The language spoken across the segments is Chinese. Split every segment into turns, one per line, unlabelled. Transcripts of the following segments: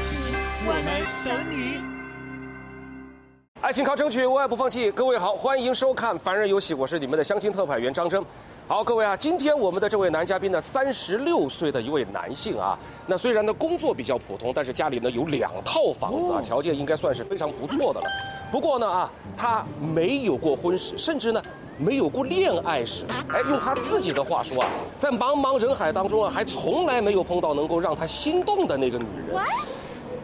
我们等你。
爱情靠争取，我也不放弃。各位好，欢迎收看《凡人游戏》，我是你们的相亲特派员张征。好，各位啊，今天我们的这位男嘉宾呢，三十六岁的一位男性啊，那虽然呢工作比较普通，但是家里呢有两套房子啊，条件应该算是非常不错的了。不过呢啊，他没有过婚史，甚至呢没有过恋爱史。哎，用他自己的话说啊，在茫茫人海当中啊，还从来没有碰到能够让他心动的那个女人。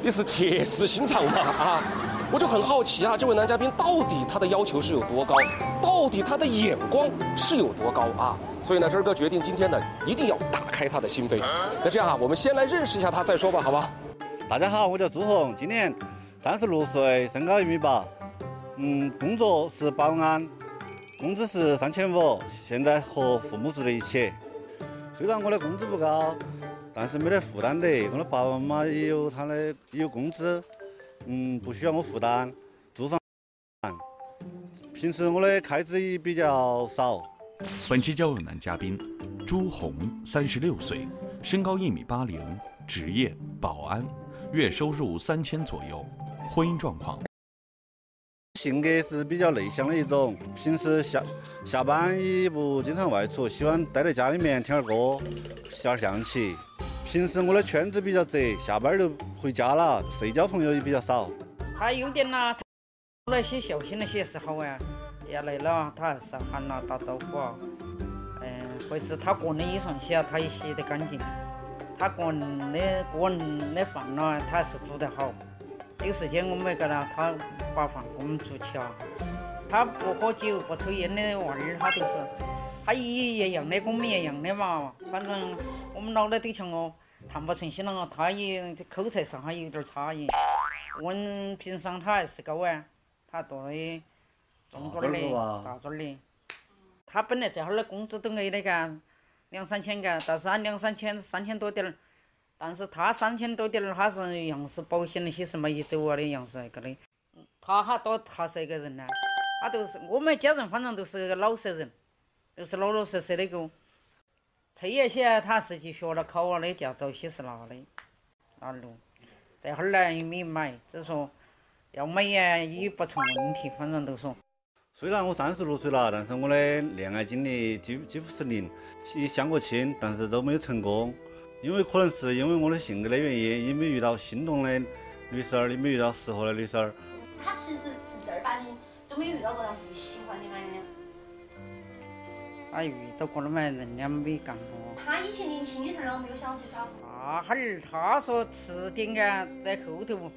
你是铁石心肠嘛啊！我就很好奇啊，这位男嘉宾到底他的要求是有多高，到底他的眼光是有多高啊？所以呢，真儿哥决定今天呢，一定要打开他的心扉。那这样啊，我们先来认识一下他再说吧，好吧？
大家好，我叫朱红，今年三十六岁，身高一米八，嗯，工作是保安，工资是三千五，现在和父母住在一起。虽然我的工资不高。但是没得负担的，我的爸爸妈妈也有他的也有工资，嗯，不需要我负担，住房。平时我的开支也比较少。
本期交友男嘉宾朱红，三十六岁，身高一米八零，职业保安，月收入三千左右，婚姻状况。
性格是比较内向的一种，平时下下班也不经常外出，喜欢待在家里面听儿歌，下象棋。平时我的圈子比较窄，下班就回家了，社交朋友也比较少。
他有点呐，那些孝心那些是好啊，家来了他还是喊了打招呼啊。嗯，或者他个人衣裳洗啊，他也洗得干净。他个人的个人的饭呢，他还是煮得好。有时间我们给他，他把饭给我们煮起啊。他不喝酒不抽烟的娃儿，他都是，他一一样的跟我们一样的嘛。反正我们老的都像我谈不成心了，他也口才上还有点差异。文凭上他还是高啊，他读的中专的大专的。他本来这会儿的工资都挨的干，两三千干，但是他两三千三千多点儿。但是他三千多点儿，他是样式保险那些什么一走啊的样式个的，他哈多踏实一个人呢，他都是我们家人，反正都是个老实人，都是老老实实的个。车那些他实际学了考了的驾照些是拿的，拿的。这会儿呢也没买，只是说要买呀也不成问题，反正都说。
虽然我三十六岁了，但是我的恋爱经历几几乎是零，也相过亲，但是都没有成功。因为可能是因为我的性格的原因，也没遇到心动的女生儿，也没遇到适合的女生儿。
他平时是正儿八经都没有遇到过让自己喜欢的吗？
他遇到过了嘛，人家没干过。
他以前年轻的时候没有想起耍。
那哈儿，他说迟点啊，在后头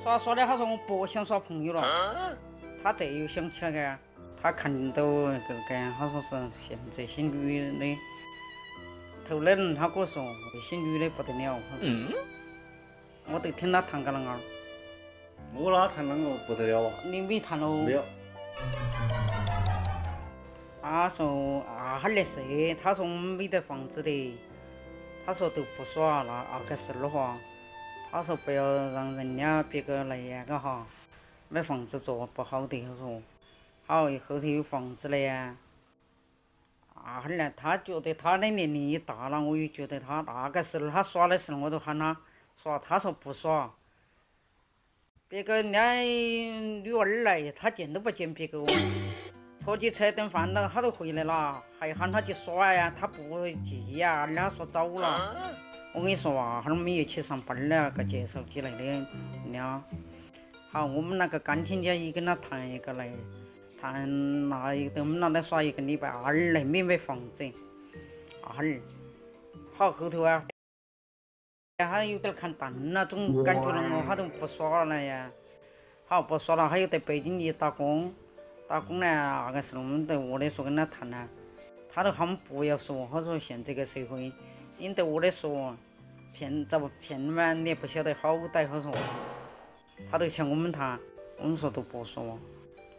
耍耍的，他说我不想耍朋友了。他这又想起来个，他看到那个个，他说是现在些女的。头的人他跟我说，那些女的不得了。嗯。我都听他谈个啷个。
我哪谈啷个不得了啊？
你没谈喽？
没有。
他说啊哈儿那事，他说我们没得房子的，他说都不耍那那个事儿话，他说不要让人家别个来那个哈，没房子住不好的。他说，好后头有房子了呀。啊哈儿呢？他觉得他的年龄也大了，我也觉得他那个时候他耍的时候，我都喊他耍，他说不耍。别个人家女娃儿来，他见都不见别个哦。出去吃顿饭了，他都回来了，还喊他去耍呀，他不去呀，人家说早了。我跟你说啊，哈儿没有去上班儿了，个介绍起来的人家。好，我们那个干亲家也跟他谈一个来。谈那一个，我们那来耍一个礼拜，二来没买房子，二好后头啊，他有点看淡那种感觉了我他都不耍了呀。好不耍了，他又在北京里打工，打工呢那个时候我们都我的说跟他谈呢，他都喊我们不要说，他说现在这个社会，引得我的说，骗咋不骗嘛？你也不晓得好歹，他说，他都向我们谈，我们说都不说。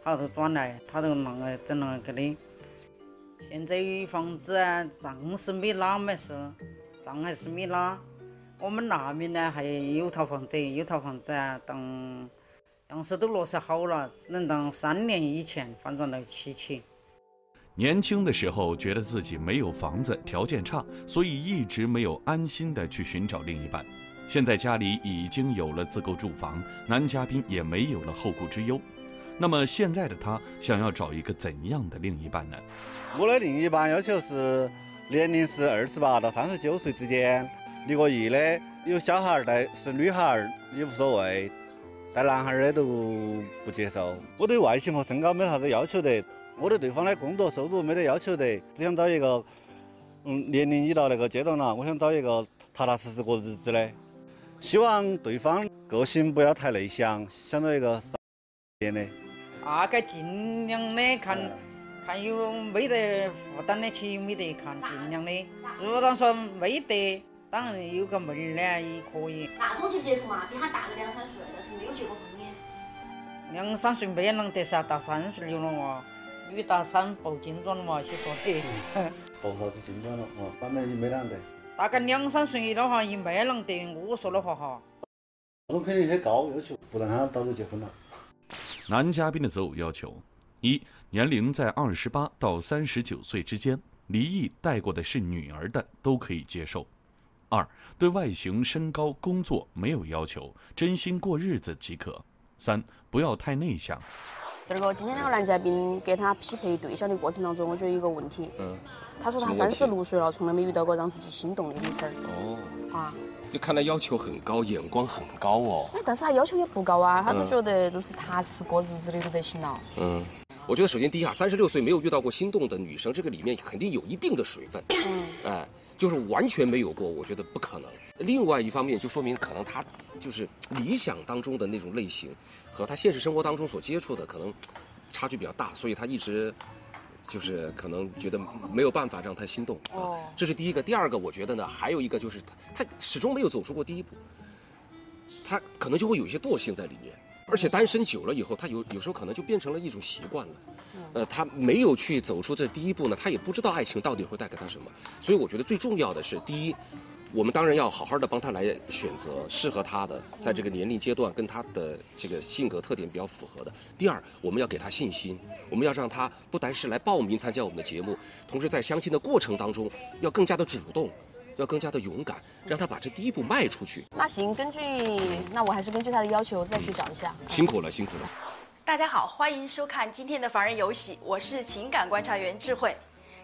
他都转来，他都啷个整啷个的。现在房子啊，账是没拉没事，账还是没拉。我们那边呢还有套房子，有套房子啊，当样式都落实好了，只能当三年以前反转到期起。
年轻的时候觉得自己没有房子，条件差，所以一直没有安心的去寻找另一半。现在家里已经有了自购住房，男嘉宾也没有了后顾之忧。那么现在的他想要找一个怎样的另一半呢？
我的另一半要求是年龄是二十八到三十九岁之间，离过异的，有小孩儿带是女孩儿也无所谓，带男孩儿的都不接受。我对外形和身高没啥子要求的，我对对方的工作收入没得要求的，只想找一个，嗯，年龄已到那个阶段了，我想找一个踏踏实实过日子的。希望对方个性不要太内向，想找一个少点的。
那个尽量的看，看有没得负担得起，没得看尽量的。如果说没得，当然有个妹儿呢也可以。
那种就接受嘛，比他大个两三岁，但是没有结过婚的。
两三岁没啷得噻，大三岁有了哇，女大三抱金砖了嘛，些说的。
抱啥子金砖了？哦，反正也没啷得。
大概两三岁的话，也没啷得。我说的话哈，
我肯定很高要求，不然他早就结婚了。
男嘉宾的择偶要求：一、年龄在二十八到三十九岁之间，离异带过的是女儿的都可以接受；二、对外形、身高、工作没有要求，真心过日子即可；三、不要太内向。
这个今天那个男嘉宾给他匹配对象的过程当中，我觉得有个问题。
嗯。
他说他三十六岁了，从来没遇到过让自己心动的女生。
哦。
啊。
就看他要求很高，眼光很高哦。
哎，但是他要求也不高啊，他都觉得都是踏实过日子的就得行了。
嗯。我觉得首先第一啊，三十六岁没有遇到过心动的女生，这个里面肯定有一定的水分。
嗯。
哎，就是完全没有过，我觉得不可能。另外一方面，就说明可能他就是理想当中的那种类型，和他现实生活当中所接触的可能差距比较大，所以他一直。就是可能觉得没有办法让他心动啊，这是第一个。第二个，我觉得呢，还有一个就是他他始终没有走出过第一步，他可能就会有一些惰性在里面，而且单身久了以后，他有有时候可能就变成了一种习惯了。呃，他没有去走出这第一步呢，他也不知道爱情到底会带给他什么。所以我觉得最重要的是，第一。我们当然要好好的帮他来选择适合他的，在这个年龄阶段跟他的这个性格特点比较符合的。第二，我们要给他信心，我们要让他不单是来报名参加我们的节目，同时在相亲的过程当中要更加的主动，要更加的勇敢，让他把这第一步迈出去。
那行，根据那我还是根据他的要求再去找一下。
辛苦了，辛苦了。
大家好，欢迎收看今天的凡人有喜，我是情感观察员智慧。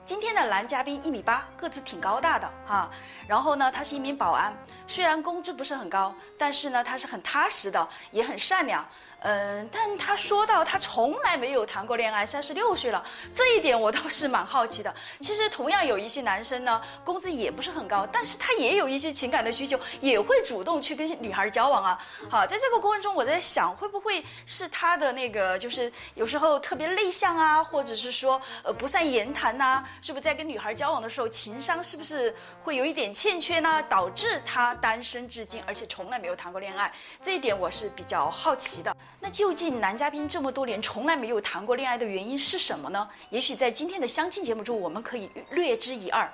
今天的男嘉宾一米八，个子挺高大的哈。然后呢，他是一名保安，虽然工资不是很高，但是呢，他是很踏实的，也很善良。嗯，但他说到他从来没有谈过恋爱，三十六岁了，这一点我倒是蛮好奇的。其实同样有一些男生呢，工资也不是很高，但是他也有一些情感的需求，也会主动去跟女孩交往啊。好，在这个过程中，我在想，会不会是他的那个，就是有时候特别内向啊，或者是说呃不善言谈呐？是不是在跟女孩交往的时候，情商是不是会有一点欠缺呢？导致他单身至今，而且从来没有谈过恋爱，这一点我是比较好奇的。那究竟男嘉宾这么多年从来没有谈过恋爱的原因是什么呢？也许在今天的相亲节目中，我们可以略知一二。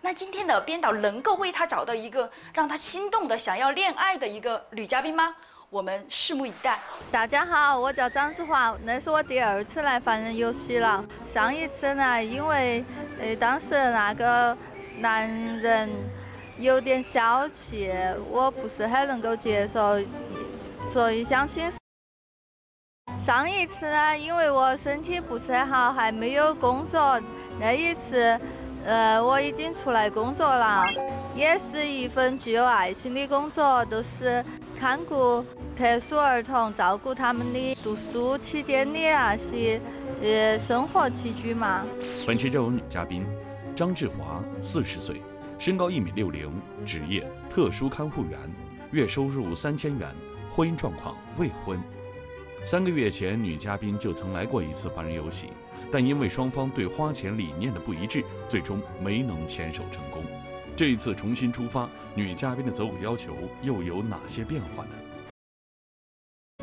那今天的编导能够为他找到一个让他心动的、想要恋爱的一个女嘉宾吗？我们拭目以待。
大家好，我叫张子华，那是我第二次来凡人游戏了。上一次呢，因为呃当时那个男人有点小气，我不是很能够接受，所以相亲。上一次呢，因为我身体不是很好，还没有工作。那一次，呃，我已经出来工作了，也是一份具有爱心的工作，都是看顾特殊儿童，照顾他们的读书期间的那些呃生活起居嘛。
本期热舞女嘉宾张志华，四十岁，身高一米六零，职业特殊看护员，月收入三千元，婚姻状况未婚。三个月前，女嘉宾就曾来过一次凡人游戏，但因为双方对花钱理念的不一致，最终没能牵手成功。这一次重新出发，女嘉宾的择偶要求又有哪些变化呢？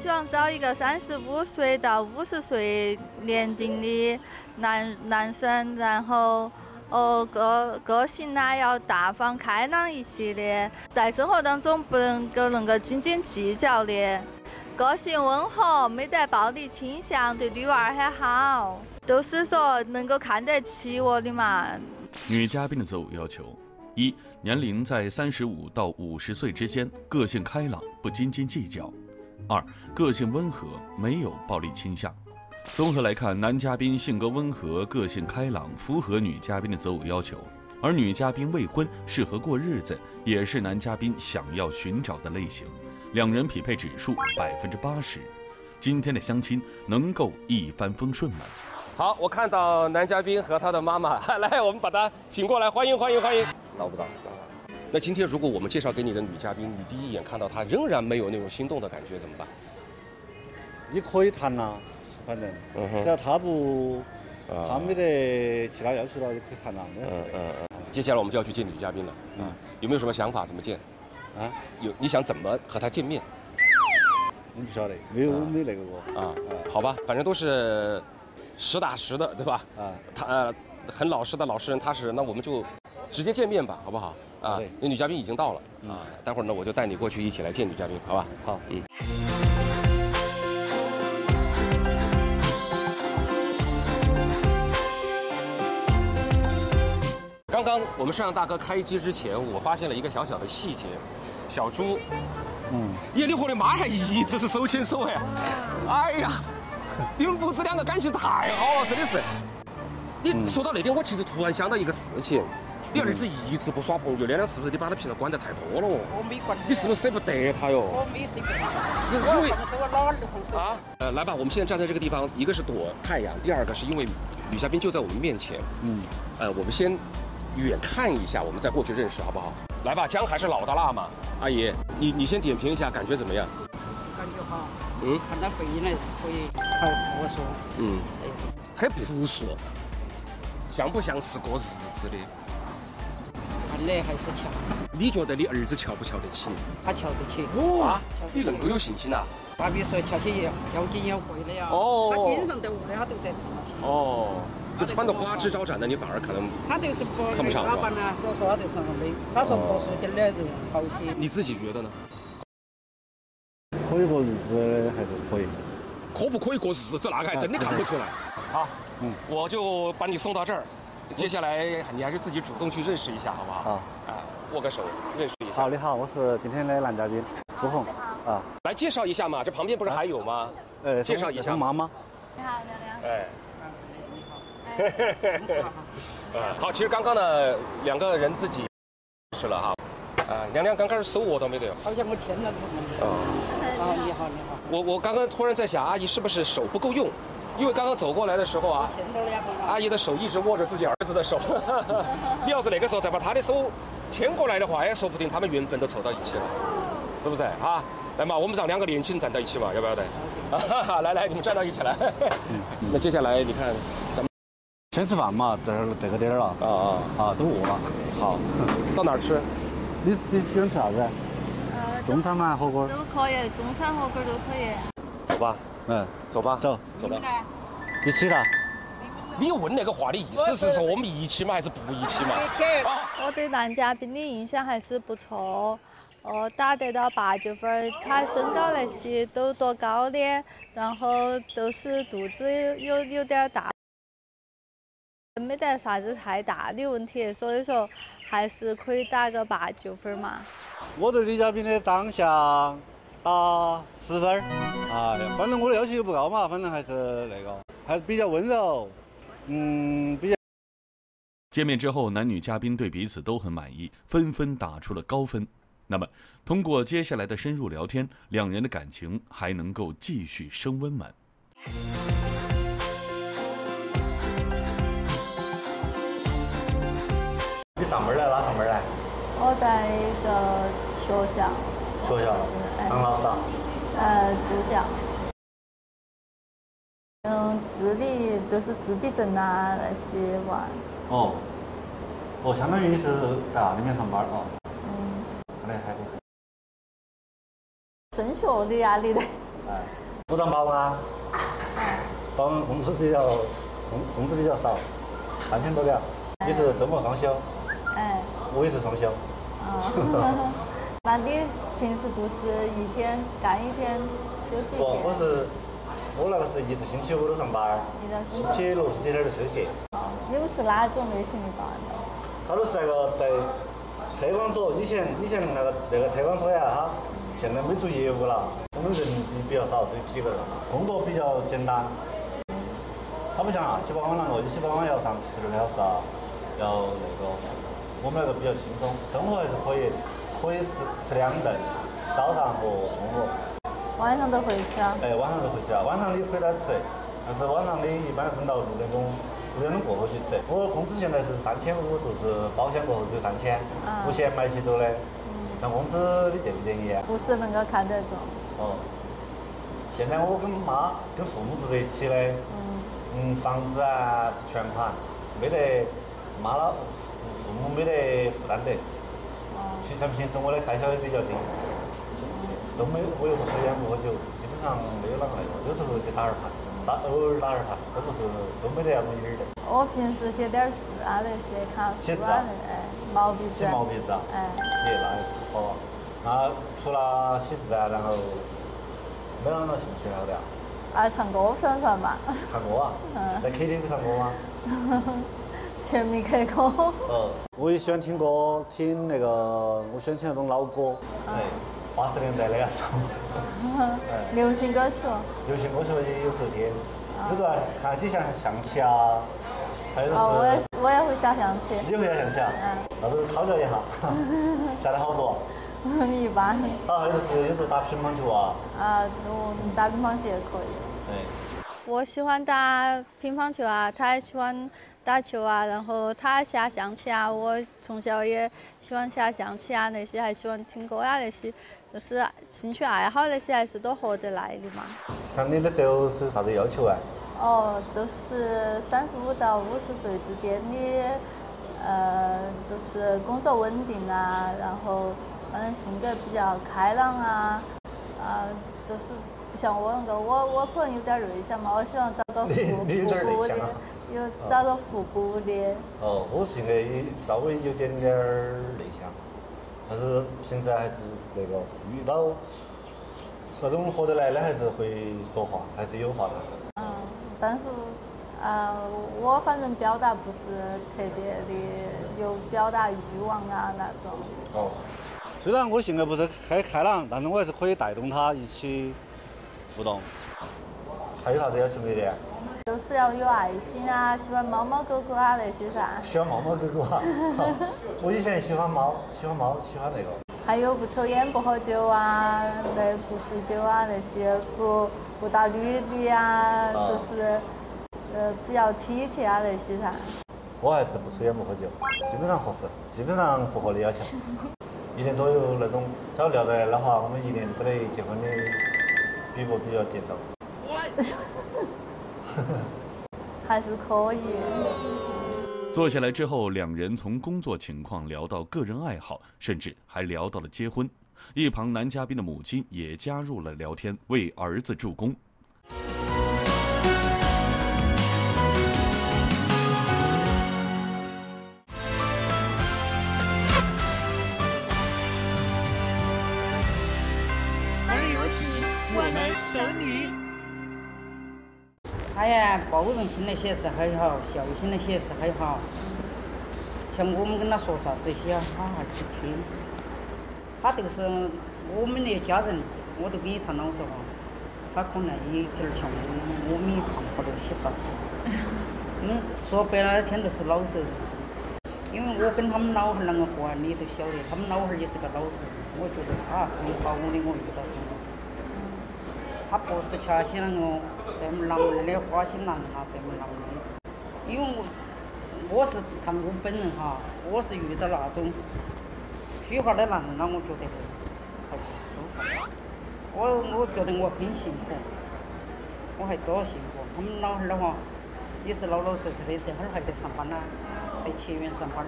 希望找一个三十五岁到五十岁年龄的男男生，然后哦个个性呢要大方开朗一些的，在生活当中不能够能够斤斤计较的。个性温和，没得暴力倾向，对女娃儿很好，都是说能够看得起我的嘛。
女嘉宾的择偶要求：一、年龄在三十五到五十岁之间，个性开朗，不斤斤计较；二、个性温和，没有暴力倾向。综合来看，男嘉宾性格温和，个性开朗，符合女嘉宾的择偶要求；而女嘉宾未婚，适合过日子，也是男嘉宾想要寻找的类型。两人匹配指数百分之八十，今天的相亲能够一帆风顺吗？
好，我看到男嘉宾和他的妈妈，来，我们把他请过来，欢迎欢迎欢迎。
到不到？
那今天如果我们介绍给你的女嘉宾，你第一眼看到她仍然没有那种心动的感觉，怎么办？
你可以谈呐，反正只要他不，
啊
他没得其他要求了，就可以谈了。没
嗯嗯嗯。接下来我们就要去见女嘉宾了，啊，有没有什么想法？怎么见？
啊，
有你想怎么和他见面
我不晓得，没有没那个过。
啊？好吧，反正都是实打实的，对吧？
啊，
他呃很老实的老实人，踏实人，那我们就直接见面吧，好不好？啊
对，
那女嘉宾已经到了啊，待会儿呢我就带你过去一起来见女嘉宾，好吧？
好。
嗯。我们摄像大哥开机之前，我发现了一个小小的细节，小猪，
嗯，
耶，你和你妈还一直是手牵手哎，哎呀，你们母子两个感情太好了，真的是。你说到那点，我其实突然想到一个事情，你儿子一直不耍朋友，亮亮是不是你把他平常管得太多了哦？
我没管
你是不是舍不得他哟？
我没随便，
这是因为
是我老二的同事
啊，呃，来吧，我们现在站在这个地方，一个是躲太阳，第二个是因为女嘉宾就在我们面前，
嗯，
呃，我们先远看一下，我们再过去认识，好不好？来吧，姜还是老的辣嘛，阿姨，你你先点评一下，感觉怎么样？
感觉好，
嗯？
看他背影来可以，还有我说，
嗯，
哎，
很朴素，像不像是过日子的？
看的还是强，
你觉得你儿子瞧不瞧得起？
他瞧得起。
啊，你恁个有信心呐、
爸比说瞧起要要紧要贵的呀，
哦。
他经常得我的，他都在，
哦，就穿的花枝招展的，你反而可能
他就是不
看不上
老板呢，所以说他就上没，他说朴素点的人好些。
你自己觉得呢？
可以过日子的还是可以。
可不可以过日子，那个还真的看不出来。好，
嗯
我就把你送到这儿，接下来你还是自己主动去认识一下，好不好？
好，
啊，握个手，认识一下。
好，你好，我是今天的男嘉宾朱红。啊，
来介绍一下嘛，这旁边不是还有吗？
呃，
介绍一下
我妈妈。
你好，亮亮。
哎。啊，好，其实刚刚呢，两个人自己是了哈。啊，娘娘刚开始手握到没得哟？
好像我牵了他们。
啊，
啊，你好，你好。
我我刚刚突然在想，阿姨是不是手不够用？因为刚刚走过来的时候啊，阿姨的手一直握着自己儿子的手。你 要是那个时候再把他的手牵过来的话，哎，说不定他们缘分都凑到一起了，是不是啊？来嘛，我们让两个年轻人站到一起嘛，要不要得？啊，来来，你们站到一起来。那接下来你看，咱们
先吃饭嘛，这儿这个点儿了。
啊啊，
啊，都饿了。
好，到哪儿吃？
你你喜欢吃啥子？
呃，
中餐吗？火锅？
都可以，中餐火锅都可以。
走吧，
嗯，
走吧，
走，
走吧。
一起噻。
你问那个话的意思是说我们一起吗？还是不一起嘛？
我对男嘉宾的印象还是不错，哦，打得到八九分儿。他身高那些都多高的，然后都是肚子有有有点儿大，没得啥子太大的问题，所以说还是可以打个八九分儿嘛。
我对李嘉宾的长相打十分儿。哎呀，反正我的要求又不高嘛，反正还是那个，还是比较温柔。嗯，比较。
见面之后，男女嘉宾对彼此都很满意，纷纷打出了高分。那么，通过接下来的深入聊天，两人的感情还能够继续升温吗？
你上班儿来哪上班儿来？
我在一个学校，
学校当老师啊？
呃，助教。嗯，自理就是自闭症啊那些娃。
哦。哦，相当于你是在那里面上班儿哦。
嗯，
看来还是。
升学的压力的。
哎，我当保安，保安工资比较工工资比较少，三千多点。你是周末双休，
哎，
我也是双休。
哦。那你平时不是一天干一天休息一
不，我是我那个是一直星期五都上班儿，
一到星
星期六、星期天就休息。
哦，你们是哪种类型的保安？
他都是那个在推广所以前以前那个那个推广所呀，他现在没做业务了，我们人比较少，就几个人，工作比较简单。他不像啊，西宝湾那个，你洗保安要上十二个小时啊，要那个，我们那个比较轻松，生活还是可以，可以吃吃两顿，早上和中午。
晚上都回去了。
哎，晚上都回去了，晚上你回来吃，但是晚上你一般分到六点钟。六点钟过后去吃，我工资现在是三千五，就是保险过后只有三千，不嫌买起走的。那工资你介不介意？
不是能够看得中。
哦。现在我跟妈跟父母住在一起的，嗯，房子啊是全款，没得妈老父母没得负担得。哦。其实平时我的开销也比较低，都没我又不抽烟不喝酒，基本上没有啷个那个，有时候就打二盘。偶尔打二盘，都不是都没得那么一点儿的。
我平时写点字啊那些，看书啊那哎，毛笔字。
写毛笔字啊？
哎。
耶，那好。那除了写字啊，然后没啷个兴趣了的啊？
啊，唱歌算不算嘛？
唱歌啊？嗯。在 KTV 唱歌吗？
全民 K 歌。
嗯，我也喜欢听歌，听那个，我喜欢听那种老歌。哎。八十年代的那种，
流行歌曲。
流行歌曲也有时候听，有时候看些像象棋啊，还有就是。
我也我也会下象棋。
你会下象棋啊？嗯。那都是讨教一下，下得好不？
一般。
好，还有就是有时候打乒乓球啊。
啊，我打乒乓球也可以。
哎。
我喜欢打乒乓球啊，他也喜欢。打球啊，然后他下象棋啊，我从小也喜欢下象棋啊，那些还喜欢听歌啊，那些就是兴趣爱好那些还是都合得来的嘛。
像你的择偶是啥子要求啊？
哦，都是三十五到五十岁之间的，呃，都是工作稳定啊，然后反正性格比较开朗啊，啊，都是不像我那个，我我可能有点内向嘛，我希望找个互补的。有找个互补的。
哦，我是个也稍微有点点儿内向，但是现在还是那个遇到那种合得来的还是会说话，还是有话谈。
嗯，但是呃，我反正表达不是特别的有表达欲望啊那种。
哦，虽然我性格不是很开朗，但是我还是可以带动他一起互动。还有啥子要求没得？
就是要有爱心啊，喜欢猫猫狗狗啊那些噻。
喜欢猫猫狗狗啊！我以前喜欢猫，喜欢猫，喜欢那个。
还有不抽烟不喝酒啊，那不酗酒啊那些，不不打女的啊，都是呃比较体贴啊那些噻。
我还是不抽烟不喝酒，基本上合适，基本上符合你要求。一年左右那种，只要聊得来的话，我们一年之内结婚的，比不比较接受？
还是可以。
坐下来之后，两人从工作情况聊到个人爱好，甚至还聊到了结婚。一旁男嘉宾的母亲也加入了聊天，为儿子助攻。
玩游戏，我们等你。
他呀，包容心那些是很好，孝心那些是很好。像我们跟他说啥这些，他还是听。他都是我们的家人，我都跟你谈老实话。他可能一点儿像我们也谈不得些啥子。嗯，说白了，天都是老实人。因为我跟他们老汉儿啷个过啊，你都晓得，他们老汉儿也是个老实人。我觉得他很好的，我遇到他。他不是恰些那个这么狼的花心男哈，这么狼的。因为我我是看我本人哈，我是遇到那种虚华的男人，了我觉得还不舒服。我我觉得我很幸福，我还多幸福。他们老汉儿的话也是老老实实的，这会儿还在上班呢，在前院上班。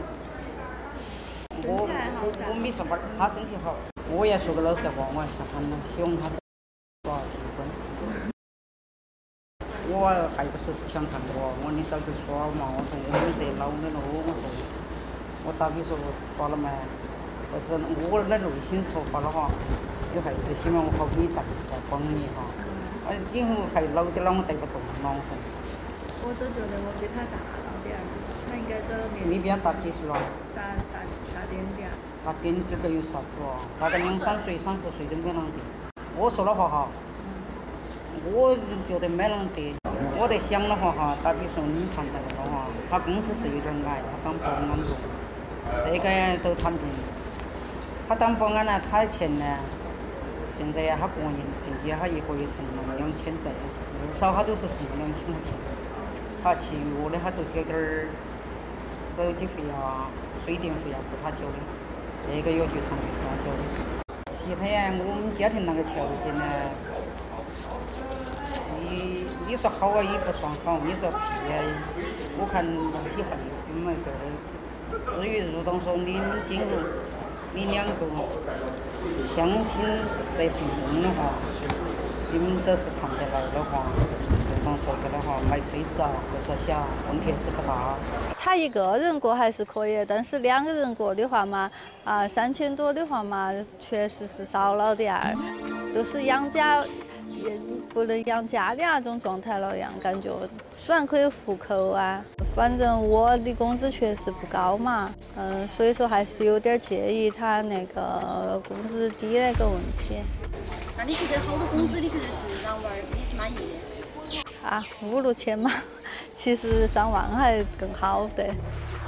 我我我没上班，他身体好。我也说个老实话，我还是很希望他。我还不是想谈我，我你早就说嘛，我说我们这老的了，我说我到底说发了没？或者我的内心出发的话，有孩子希望我好给你带噻，帮你哈。哎，以后还老的了，我带不动了，我说。
我都觉得我比他大了点儿，他应该遭，
你比他大几岁了？
大大大点点。
大点点都有啥子哦？大概两三岁、三四岁都没啷得。我说的话哈，我觉得没啷个得。我在想的话哈，打比说你看到的话，他工资是有点矮，他当保安做，这个都谈定。他当保安呢，他的钱呢，现在呀他个人成绩他一个月挣两千在，至少他都是挣两千块钱。他，其余的他都交点儿手机费啊、水电费啊是他交的，这个药具团费是他交的。其他呀，我们家庭那个条件呢，你说好啊也不算好，你说屁呀，我看那些还有比没个。至于如同说你们今日你两个相亲在成功的话，你们只是谈得来的话，如同说的话，买车子啊或者小问题是不大。
他一个人过还是可以，但是两个人过的话嘛，啊，三千多的话嘛，确实是少了点儿，都是养家，也不能养家的那种状态了样，感觉虽然可以糊口啊，反正我的工资确实不高嘛，嗯，所以说还是有点介意他那个工资低那个问题。
那你觉得好多工资你觉得是让娃儿你是满意的？
啊，五六千嘛，其实上万还更好，对。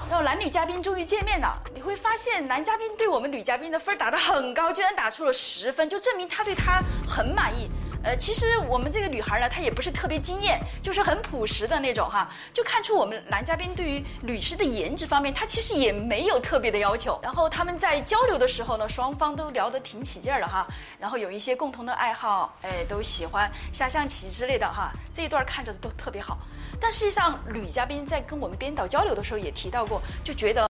然后男女嘉宾终于见面了，你会发现男嘉宾对我们女嘉宾的分儿打得很高，居然打出了十分，就证明他对她很满意。呃，其实我们这个女孩呢，她也不是特别惊艳，就是很朴实的那种哈，就看出我们男嘉宾对于女士的颜值方面，他其实也没有特别的要求。然后他们在交流的时候呢，双方都聊得挺起劲儿的哈，然后有一些共同的爱好，哎，都喜欢下象棋之类的哈，这一段看着都特别好。但实际上，女嘉宾在跟我们编导交流的时候也提到过，就觉得。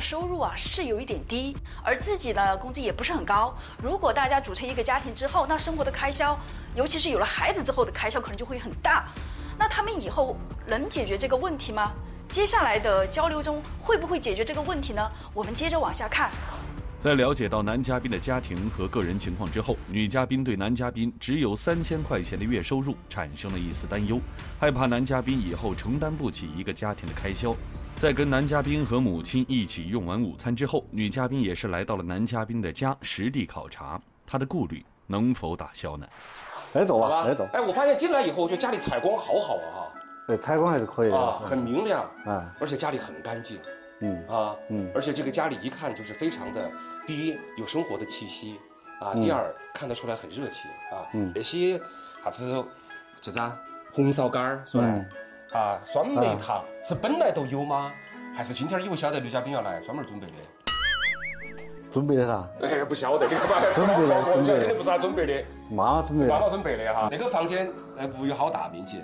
收入啊是有一点低，而自己的工资也不是很高。如果大家组成一个家庭之后，那生活的开销，尤其是有了孩子之后的开销，可能就会很大。那他们以后能解决这个问题吗？接下来的交流中会不会解决这个问题呢？我们接着往下看。
在了解到男嘉宾的家庭和个人情况之后，女嘉宾对男嘉宾只有三千块钱的月收入产生了一丝担忧，害怕男嘉宾以后承担不起一个家庭的开销。在跟男嘉宾和母亲一起用完午餐之后，女嘉宾也是来到了男嘉宾的家实地考察，她的顾虑能否打消呢？
来走
吧
啊，来走。
哎，我发现进来以后，我觉得家里采光好好啊
对，采光还是可以的。
啊，很明亮，
啊，
而且家里很干净
嗯
啊，
嗯
而且这个家里一看就是非常的，第一有生活的气息啊，第二看得出来很热情啊，
嗯
那些啥子叫啥红烧干儿是吧？
嗯
啊，酸梅汤是本来都有吗？还是今天因为晓得女嘉宾要来，专门准备的？
准备的啥？
哎，不晓得，你看吧，
准备的
我
准备的
肯定不是他准备的，
妈妈准备
的妈妈，准备的哈。那个房间呃屋有好大面积？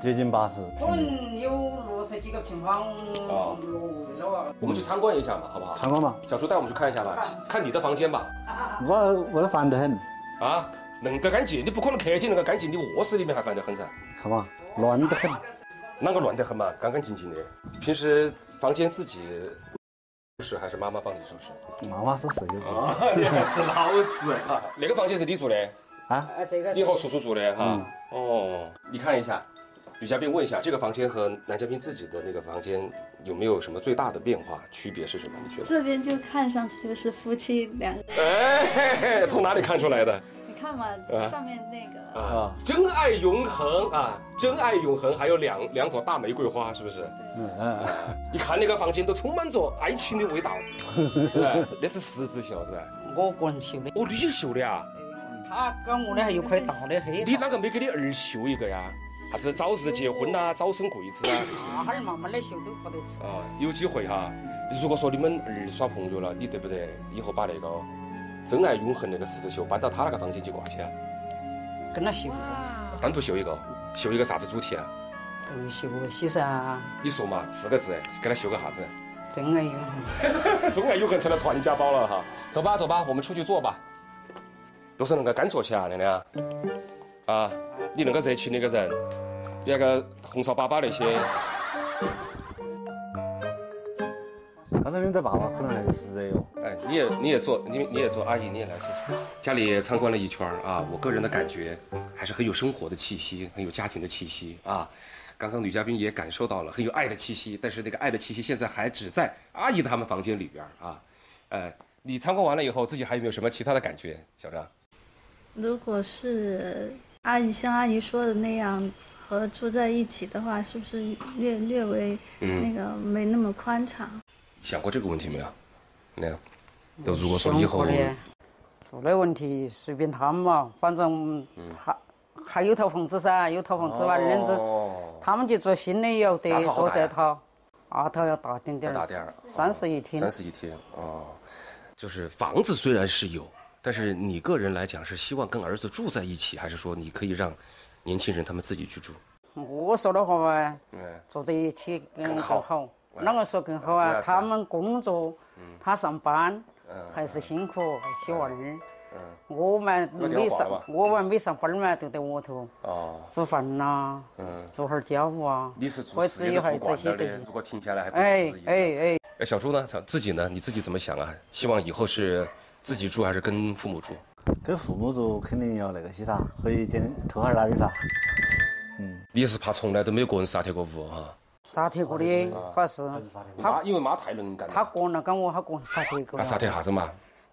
接近八十
我们有六十几个平方啊。
我们去参观一下嘛，好不好？
参观嘛。
小叔带我们去看一下吧，看你的房间吧。
我我的烦得很，
啊，恁个干净，你不可能客厅恁个干净，你卧室里面还烦得很噻。
看嘛，乱得很。
啷个乱得很嘛，干干净净的。平时房间自己收拾还是妈妈帮你收拾？
妈妈说是有时候
啊，你还是老实啊。那个房间是你住的，
啊，
啊，这个
你和叔叔住的哈
嗯。
哦，你看一下，女嘉宾问一下，这个房间和男嘉宾自己的那个房间有没有什么最大的变化？区别是什么？你觉得？
这边就看上去就是夫妻两个，
哎，嘿嘿从哪里看出来的？
你看嘛，
啊
上面那个。
啊
啊，
真爱永恒啊，真爱永恒，还有两两朵大玫瑰花，是不是？
嗯嗯，
你看那个房间都充满着爱情的味道，哎那是十字绣是吧？
我个人绣的，
哦，你绣的啊？
他跟我的还有块大的黑
你啷个没给你儿绣一个呀？啥子早日结婚呐、早生贵子啊那
哈儿慢慢的绣都不得吃。
啊，有机会哈。如果说你们儿耍朋友了，你得不得以后把那个真爱永恒那个十字绣搬到他那个房间去挂起啊？
跟他绣的，
单独绣一个，绣一个啥子主题啊？
都绣些噻，
你说嘛，四个字，给他绣个啥子？
真爱永恒。
真爱永恒成了传家宝了哈。走吧，走吧，我们出去坐吧。都是恁个干坐起啊，亮亮。啊，你恁个热情那个人，你那个红烧粑粑那些，
刚才你们的爸爸可能还是热哟。
哎，你也你也坐，你你也坐，阿姨你也来坐。家里参观了一圈啊，我个人的感觉还是很有生活的气息，很有家庭的气息啊。刚刚女嘉宾也感受到了很有爱的气息，但是那个爱的气息现在还只在阿姨他们房间里边啊。呃，你参观完了以后，自己还有没有什么其他的感觉？小张，
如果是阿姨像阿姨说的那样和住在一起的话，是不是略略微那个没那么宽敞？
想过这个问题没有？那样，都如果说以后，
住的问题随便他们嘛，反正他还有套房子噻，有套房子嘛，人子他们就做新的要得多这套，那套要大点点
大点儿，
三室一厅，
三室一厅哦。就是房子虽然是有，但是你个人来讲是希望跟儿子住在一起，还是说你可以让年轻人他们自己去住？
我说的话嘛，住在一起更好。啷个说更好啊？他们工作，他上班，还是辛苦小娃儿。我们没上，我们没上班嘛，就在屋头哦煮饭呐，做会儿家务啊。
你是做事业做惯了的，如果停下来还不。
哎哎哎。
小朱呢？自己呢？你自己怎么想啊？希望以后是自己住还是跟父母住？
跟父母住肯定要那个些噻，回去偷哈儿懒儿噻。
嗯，你是怕从来都没有个人杀铁过屋哈？
杀铁锅的，还是
他因为妈太能干。
他个人跟我，他个人杀铁锅。
那杀铁啥子嘛？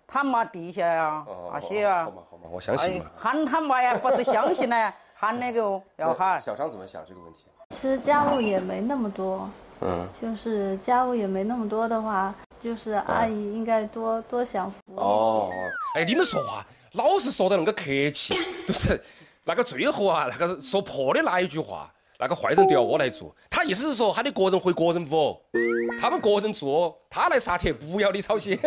他妈地下呀，那些啊。
好嘛好嘛，我相信嘛。
喊他妈呀，不是相信呢，喊那个要喊。
小张怎么想这个问题？
其实家务也没那么多。嗯，就是家务也没那么多的话，就是阿姨应该多多享福哦，
哎，你们说话老是说的那个客气，都是那个最后啊，那个说破的那一句话，那个坏人都要我来做。他意思是说，喊你个人回个人屋，他们个人住，他来杀铁，不要你操心。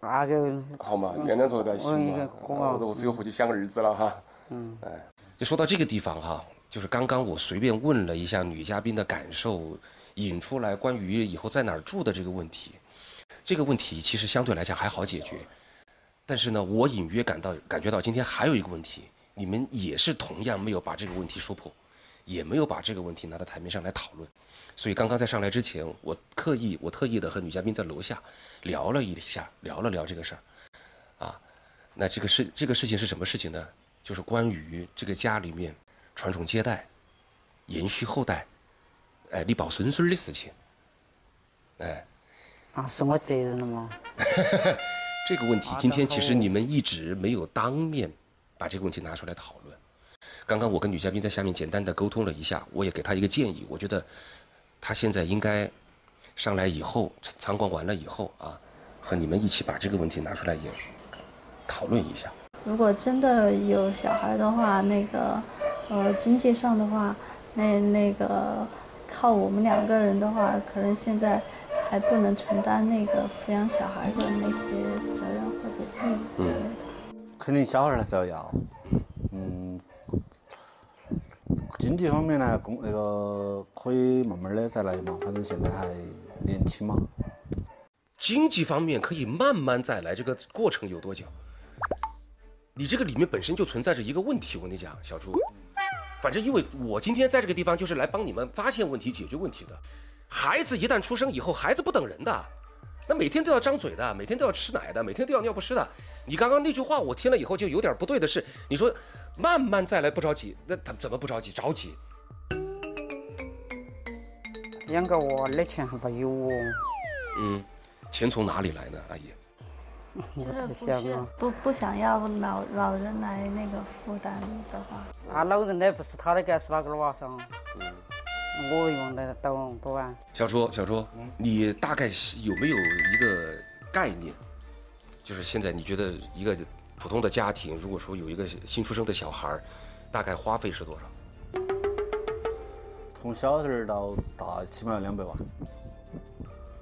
那就
好嘛，天天坐在一起嘛，我我只有回去想儿子了哈。嗯，哎，就说到这个地方哈。就是刚刚我随便问了一下女嘉宾的感受，引出来关于以后在哪儿住的这个问题，这个问题其实相对来讲还好解决，但是呢，我隐约感到感觉到今天还有一个问题，你们也是同样没有把这个问题说破，也没有把这个问题拿到台面上来讨论，所以刚刚在上来之前，我刻意我特意的和女嘉宾在楼下聊了一下，聊了聊这个事儿，啊，那这个事这个事情是什么事情呢？就是关于这个家里面。传宗接代、延续后代，哎，你抱孙孙的事情，哎，
啊，是我责任了吗？
这个问题今天其实你们一直没有当面把这个问题拿出来讨论。刚刚我跟女嘉宾在下面简单的沟通了一下，我也给她一个建议，我觉得她现在应该上来以后参观完了以后啊，和你们一起把这个问题拿出来也讨论一下。
如果真的有小孩的话，那个。呃，经济上的话，那那个靠我们两个人的话，可能现在还不能承担那个抚养小孩的那些责任或者义务之类的。
肯定小孩还是要要。嗯，经济方面呢，工那个可以慢慢的再来嘛，反正现在还年轻嘛。
经济方面可以慢慢再来，这个过程有多久？你这个里面本身就存在着一个问题，我跟你讲，小朱。反正因为我今天在这个地方就是来帮你们发现问题、解决问题的。孩子一旦出生以后，孩子不等人的，那每天都要张嘴的，每天都要吃奶的，每天都要尿不湿的。你刚刚那句话我听了以后就有点不对的是，你说慢慢再来不着急，那他怎么不着急？着急。
养个娃的钱还不有哦。
嗯，钱从哪里来呢，阿姨？
不想不不想要老老人来那个负担的话，
那老人的不是他的该，是哪个娃上？嗯，我用的多多啊。
小朱，小朱，你大概有没有一个概念？就是现在你觉得一个普通的家庭，如果说有一个新出生的小孩，大概花费是多少？
从小孩到大，起码要两百万。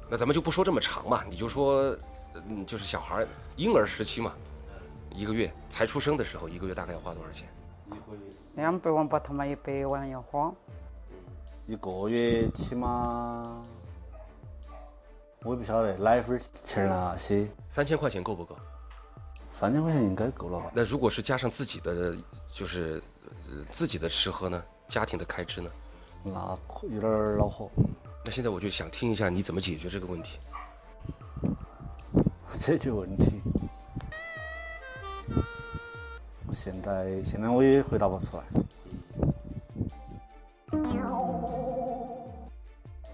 那咱们就不说这么长嘛，你就说。嗯，就是小孩婴儿时期嘛，一个月才出生的时候，一个月大概要花多少钱？
一个月两百万把他妈一百万要花。
一个月起码，我也不晓得奶粉钱那些。
三千块钱够不够？
三千块钱应该够了吧？
那如果是加上自己的，就是自己的吃喝呢？家庭的开支呢？
那有点恼火。
那现在我就想听一下你怎么解决这个问题。
解决问题，我现在现在我也回答不出来。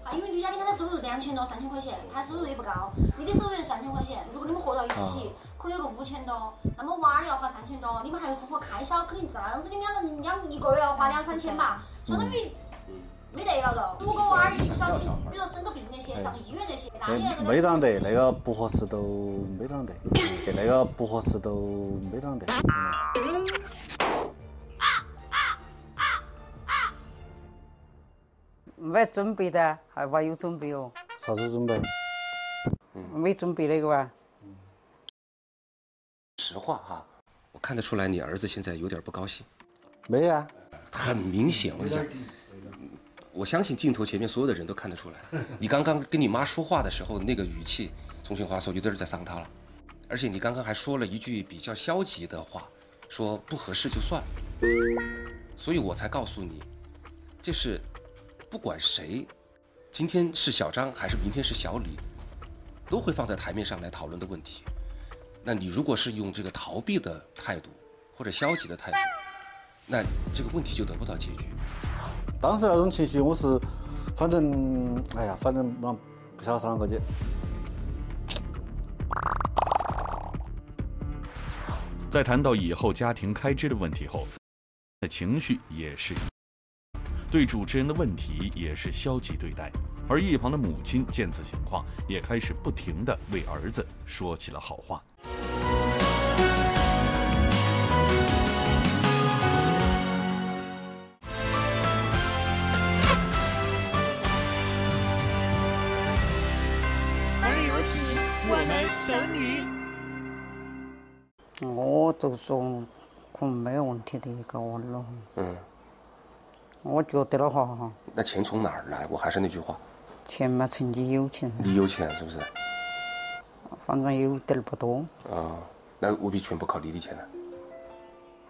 啊，因为女嘉宾她的收入两千多，三千块钱，她收入也不高，你的收入也三千块钱，如果你们合到一起，可能有个五千多，那么娃儿要花三千多，你们还有生活开销，肯定这样子，你们两个人两一个月要花两三千吧，相当于。没得了都，如果娃儿一不小心，比如说生个病那些，上个医院那些，哪里那个？
没得，那个不合适都没当得，那个不合适都没得。
没准备的，还娃有准备哦。
啥子准备？
没准备那个吧。
实话哈，我看得出来你儿子现在有点不高兴。
没啊，
很明显，我跟你讲。我相信镜头前面所有的人都看得出来，你刚刚跟你妈说话的时候那个语气，重庆话说就都是在伤她了，而且你刚刚还说了一句比较消极的话，说不合适就算了，所以我才告诉你，这是不管谁，今天是小张还是明天是小李，都会放在台面上来讨论的问题。那你如果是用这个逃避的态度或者消极的态度，那这个问题就得不到解决。
当时那种情绪，我是，反正，哎呀，反正不不晓得啷个去。
在谈到以后家庭开支的问题后，那情绪也是，对主持人的问题也是消极对待，而一旁的母亲见此情况，也开始不停的为儿子说起了好话。
等你。
我都说可能没问题的，搞完了。嗯。我觉得的话哈。
那钱从哪儿来？我还是那句话。
钱嘛，趁你有钱噻。
你有钱是不是？
反正有点儿不多。
啊，那未必全部靠你的钱呢。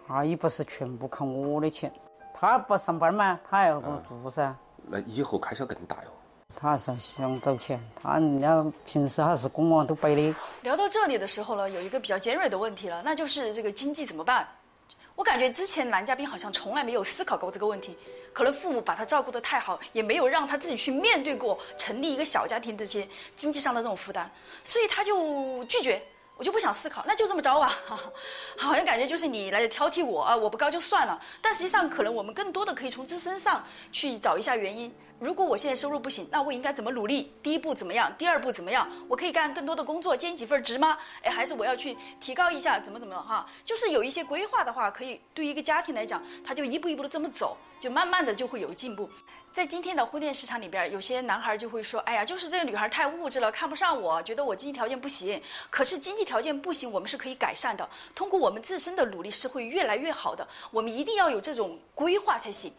他也不是全部靠我的钱，他不上班嘛，他还要给我做噻。
那以后开销更大哟。
他还是想找钱，他人家平时还是公啊都摆的。
聊到这里的时候呢，有一个比较尖锐的问题了，那就是这个经济怎么办？我感觉之前男嘉宾好像从来没有思考过这个问题，可能父母把他照顾得太好，也没有让他自己去面对过成立一个小家庭这些经济上的这种负担，所以他就拒绝。我就不想思考，那就这么着 吧，好像感觉就是你来挑剔我啊，我不高就算了。但实际上，可能我们更多的可以从自身上去找一下原因。如果我现在收入不行，那我应该怎么努力？第一步怎么样？第二步怎么样？我可以干更多的工作，兼几份职吗？哎，还是我要去提高一下，怎么怎么哈？就是有一些规划的话，可以对于一个家庭来讲，他就一步一步的这么走，就慢慢的就会有进步。在今天的婚恋市场里边，有些男孩就会说：“哎呀，就是这个女孩太物质了，看不上我，觉得我经济条件不行。可是经济条件不行，我们是可以改善的，通过我们自身的努力是会越来越好的。我们一定要有这种规划才行。”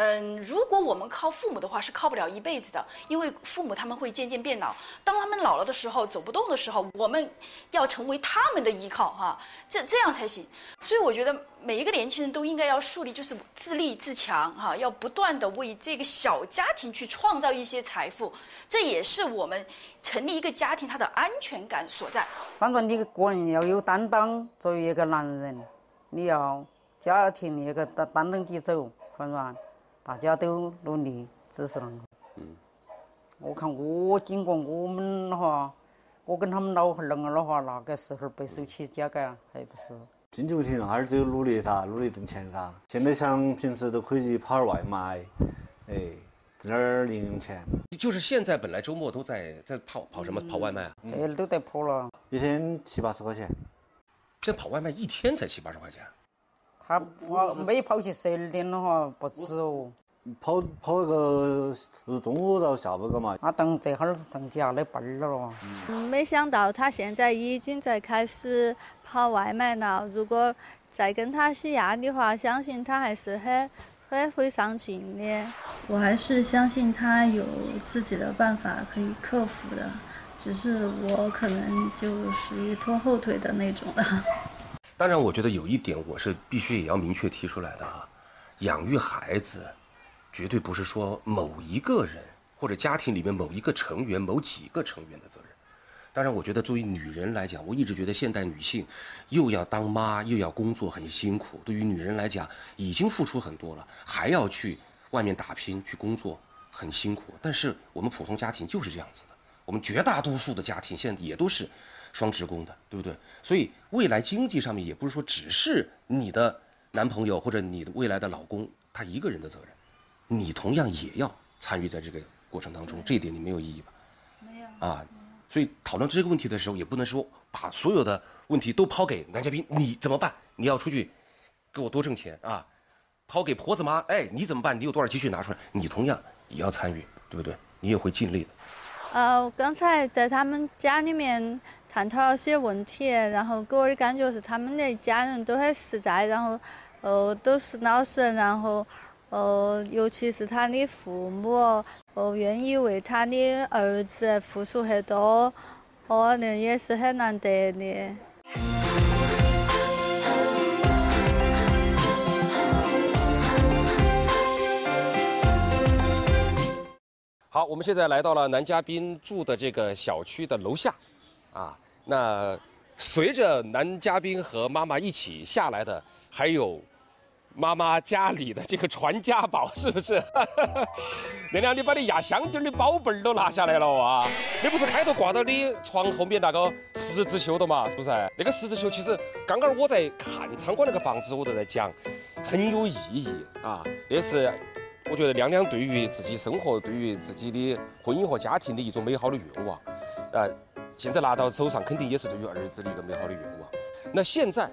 嗯，如果我们靠父母的话，是靠不了一辈子的，因为父母他们会渐渐变老，当他们老了的时候，走不动的时候，我们要成为他们的依靠，哈，这这样才行。所以我觉得每一个年轻人都应该要树立，就是自立自强，哈，要不断的为这个小家庭去创造一些财富，这也是我们成立一个家庭它的安全感所在。
反正你个人要有担当，作为一个男人，你要家庭那个担担当起走，反正。大家都努力支持啷个？嗯，我看我经过我们的话，我跟他们老汉儿啷个的话，那个时候白手起家干还不是？
经济问题，那儿只有努力噻，努力挣钱噻。现在像平时都可以跑点外卖，哎，挣点零用钱。
就是现在本来周末都在在跑跑什么跑外卖啊？
这都在跑了，
一天七八十块钱。
现在跑外卖一天才七八十块钱。
他跑没跑去十二点的话不止哦，
跑跑那个是中午到下午个嘛。
他等这会儿上家的班儿了。
嗯，没想到他现在已经在开始跑外卖了。如果再跟他洗压的话，相信他还是很很会上进的。
我还是相信他有自己的办法可以克服的，只是我可能就属于拖后腿的那种了。
当然，我觉得有一点我是必须也要明确提出来的啊，养育孩子，绝对不是说某一个人或者家庭里面某一个成员、某几个成员的责任。当然，我觉得作为女人来讲，我一直觉得现代女性又要当妈又要工作很辛苦。对于女人来讲，已经付出很多了，还要去外面打拼去工作，很辛苦，但是我们普通家庭就是这样子的。我们绝大多数的家庭现在也都是双职工的，对不对？所以未来经济上面也不是说只是你的男朋友或者你的未来的老公他一个人的责任，你同样也要参与在这个过程当中。这一点你没有异议吧？
没有
啊，所以讨论这个问题的时候，也不能说把所有的问题都抛给男嘉宾，你怎么办？你要出去给我多挣钱啊？抛给婆子妈，哎，你怎么办？你有多少积蓄拿出来？你同样也要参与，对不对？你也会尽力的。
呃，刚才在他们家里面探讨了些问题，然后给我的感觉是他们的家人都很实在，然后呃都是老实人，然后呃尤其是他的父母，呃愿意为他的儿子付出很多，哦，那也是很难得的。
好，我们现在来到了男嘉宾住的这个小区的楼下，啊，那随着男嘉宾和妈妈一起下来的，还有妈妈家里的这个传家宝，是不是？亮亮，你把你压箱底儿的宝贝儿都拿下来了啊？那不是开头挂到你床后面那个十字绣的嘛？是不是？那个十字绣其实刚刚我在看参观那个房子，我都在讲，很有意义啊，那是。我觉得亮亮对于自己生活、对于自己的婚姻和家庭的一种美好的愿望，呃，现在拿到手上肯定也是对于儿子的一个美好的愿望。那现在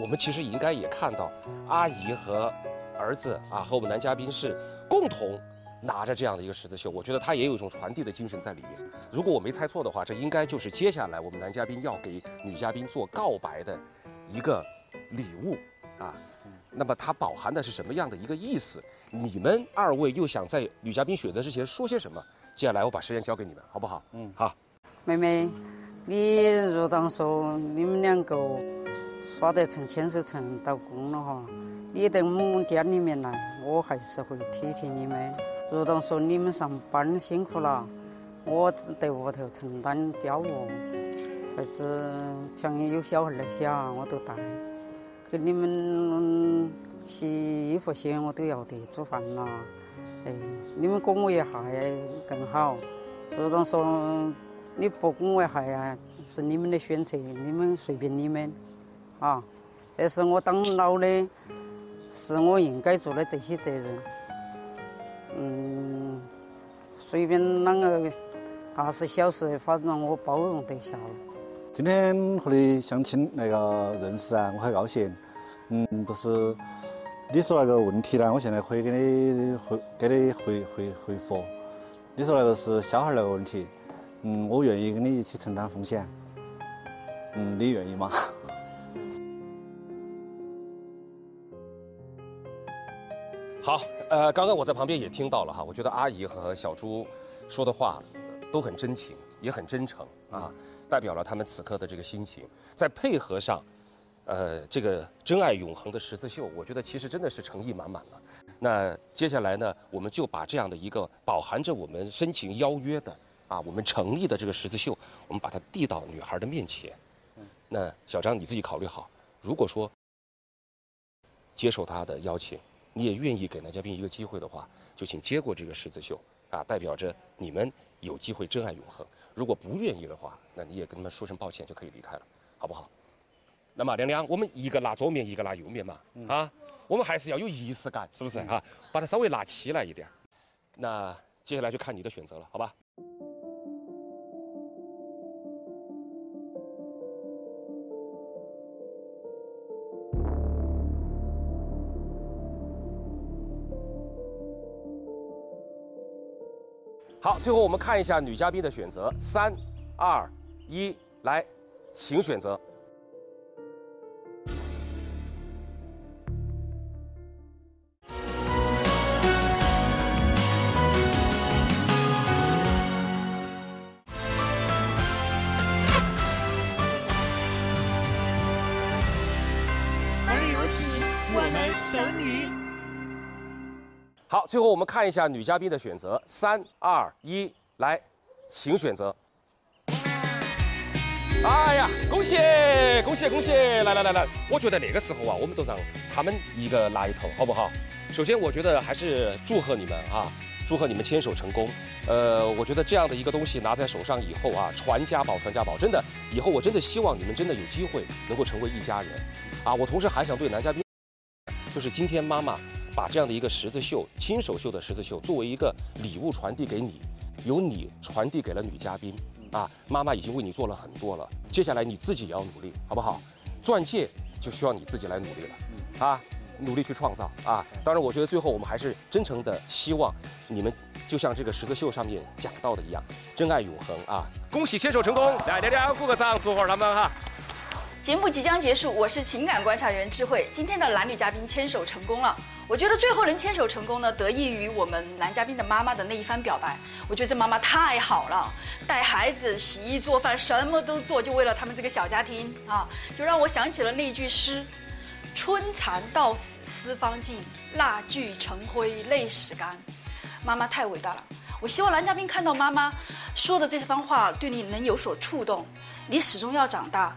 我们其实应该也看到，阿姨和儿子啊，和我们男嘉宾是共同拿着这样的一个十字绣，我觉得他也有一种传递的精神在里面。如果我没猜错的话，这应该就是接下来我们男嘉宾要给女嘉宾做告白的一个礼物啊。那么它饱含的是什么样的一个意思？你们二位又想在女嘉宾选择之前说些什么？接下来我把时间交给你们，好不好？嗯，好。
妹妹，你如当说你们两个耍得成牵手成到公了哈，你到我们家里面来，我还是会体贴你们。如当说你们上班辛苦了，我只在屋头承担家务，孩子像有小孩那些啊，我都带。给你们洗衣服些我都要得，煮饭啦，哎，你们供我一下更好。如果说你不供我一下呀，是你们的选择，你们随便你们，啊，这是我当老的，是我应该做的这些责任。嗯，随便啷个大事小事，反正我包容得下。
今天和你相亲那个认识啊，我很高兴。嗯，不是你说那个问题呢，我现在可以给你回给你回回回复。你说那个是小孩那个问题，嗯，我愿意跟你一起承担风险。嗯，你愿意吗？
好，呃，刚刚我在旁边也听到了哈，我觉得阿姨和小朱说的话都很真情，也很真诚啊。代表了他们此刻的这个心情，再配合上，呃，这个真爱永恒的十字绣，我觉得其实真的是诚意满满了。那接下来呢，我们就把这样的一个饱含着我们深情邀约的啊，我们成立的这个十字绣，我们把它递到女孩的面前。那小张你自己考虑好，如果说接受他的邀请，你也愿意给男嘉宾一个机会的话，就请接过这个十字绣啊，代表着你们有机会真爱永恒。如果不愿意的话，那你也跟他们说声抱歉就可以离开了，好不好？那么亮亮，我们一个拿左面，一个拿右面嘛，啊，我们还是要有仪式感，是不是啊？把它稍微拿起来一点。那接下来就看你的选择了，好吧？好，最后我们看一下女嘉宾的选择，三、二、一，来，请选择。
凡人游戏，我们等你。
好，最后我们看一下女嘉宾的选择，三、二、一，来，请选择。哎呀，恭喜，恭喜，恭喜！来来来来，我觉得那个时候啊，我们都让他们一个拿一头，好不好？首先，我觉得还是祝贺你们啊，祝贺你们牵手成功。呃，我觉得这样的一个东西拿在手上以后啊，传家宝，传家宝，真的，以后我真的希望你们真的有机会能够成为一家人。啊，我同时还想对男嘉宾，就是今天妈妈把这样的一个十字绣，亲手绣的十字绣，作为一个礼物传递给你，由你传递给了女嘉宾。啊，妈妈已经为你做了很多了，接下来你自己也要努力，好不好？钻戒就需要你自己来努力了，啊，努力去创造啊！当然，我觉得最后我们还是真诚的希望你们，就像这个十字绣上面讲到的一样，真爱永恒啊！恭喜牵手成功，来，大家鼓个掌，祝贺他们哈！
节目即将结束，我是情感观察员智慧。今天的男女嘉宾牵手成功了，我觉得最后能牵手成功呢，得益于我们男嘉宾的妈妈的那一番表白。我觉得这妈妈太好了，带孩子、洗衣做饭，什么都做，就为了他们这个小家庭啊，就让我想起了那句诗：“春蚕到死丝方尽，蜡炬成灰泪始干。”妈妈太伟大了，我希望男嘉宾看到妈妈说的这番话，对你能有所触动。你始终要长大。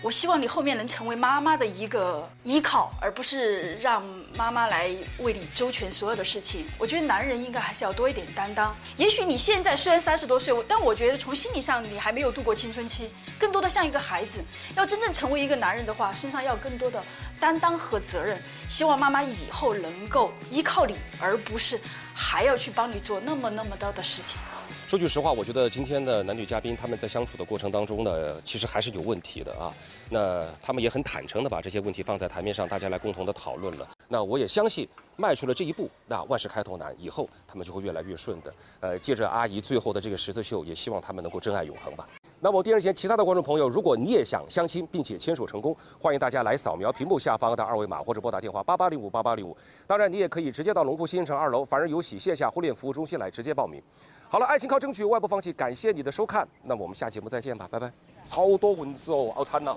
我希望你后面能成为妈妈的一个依靠，而不是让妈妈来为你周全所有的事情。我觉得男人应该还是要多一点担当。也许你现在虽然三十多岁，但我觉得从心理上你还没有度过青春期，更多的像一个孩子。要真正成为一个男人的话，身上要更多的担当和责任。希望妈妈以后能够依靠你，而不是还要去帮你做那么那么多的事情。
说句实话，我觉得今天的男女嘉宾他们在相处的过程当中呢，其实还是有问题的啊。那他们也很坦诚的把这些问题放在台面上，大家来共同的讨论了。那我也相信，迈出了这一步，那万事开头难，以后他们就会越来越顺的。呃，借着阿姨最后的这个十字绣，也希望他们能够真爱永恒吧。那么电视前其他的观众朋友，如果你也想相亲并且牵手成功，欢迎大家来扫描屏幕下方的二维码，或者拨打电话八八零五八八零五。当然，你也可以直接到龙湖新城二楼凡人有喜线下婚恋服务中心来直接报名。好了，爱情靠争取，外部放弃。感谢你的收看，那么我们下节目再见吧，拜拜。好多蚊子哦，好惨呐。